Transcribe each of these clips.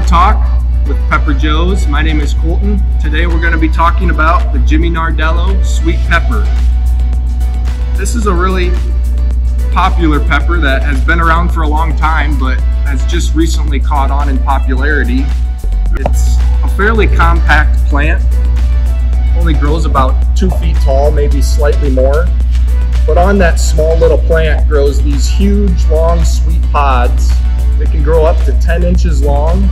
Talk with Pepper Joe's. My name is Colton. Today we're going to be talking about the Jimmy Nardello Sweet Pepper. This is a really popular pepper that has been around for a long time but has just recently caught on in popularity. It's a fairly compact plant, only grows about two feet tall, maybe slightly more. But on that small little plant grows these huge, long, sweet pods. They can grow up to 10 inches long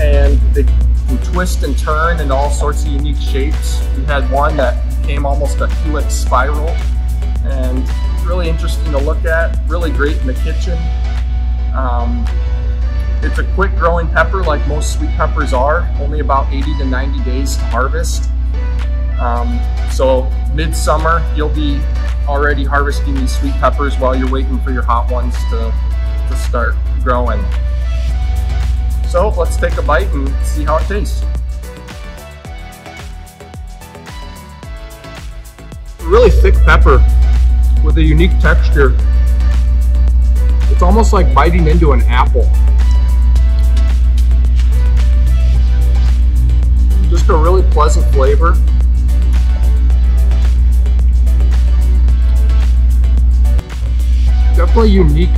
and they can twist and turn in all sorts of unique shapes. We had one that became almost a helix spiral and really interesting to look at, really great in the kitchen. Um, it's a quick growing pepper like most sweet peppers are, only about 80 to 90 days to harvest. Um, so midsummer, you'll be already harvesting these sweet peppers while you're waiting for your hot ones to, start growing. So let's take a bite and see how it tastes. Really thick pepper with a unique texture. It's almost like biting into an apple. Just a really pleasant flavor. Definitely unique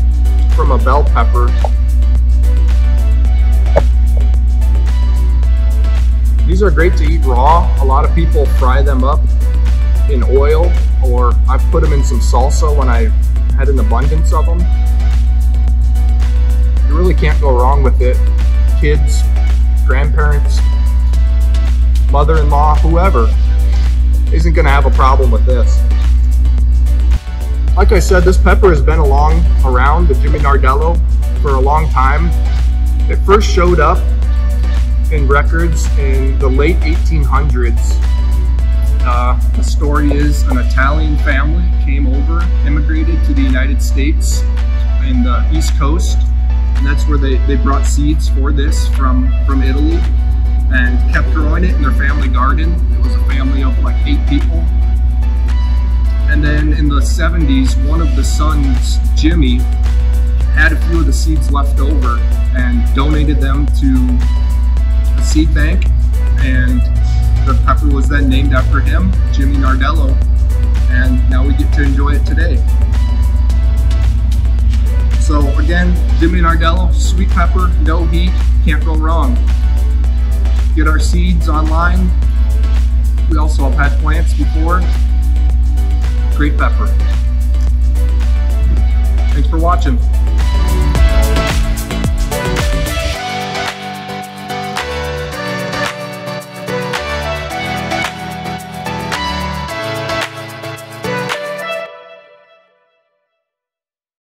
from a bell pepper. These are great to eat raw. A lot of people fry them up in oil or I've put them in some salsa when I had an abundance of them. You really can't go wrong with it. Kids, grandparents, mother-in-law, whoever isn't going to have a problem with this. Like I said, this pepper has been along around the Jimmy Nardello for a long time. It first showed up in records in the late 1800s. Uh, the story is an Italian family came over, immigrated to the United States in the East Coast, and that's where they, they brought seeds for this from, from Italy and kept growing it in their family garden. It was a family of like eight people in the 70s, one of the sons, Jimmy, had a few of the seeds left over and donated them to a seed bank. And the pepper was then named after him, Jimmy Nardello. And now we get to enjoy it today. So again, Jimmy Nardello, sweet pepper, no heat, can't go wrong. Get our seeds online. We also have had plants before pepper. Thanks for watching.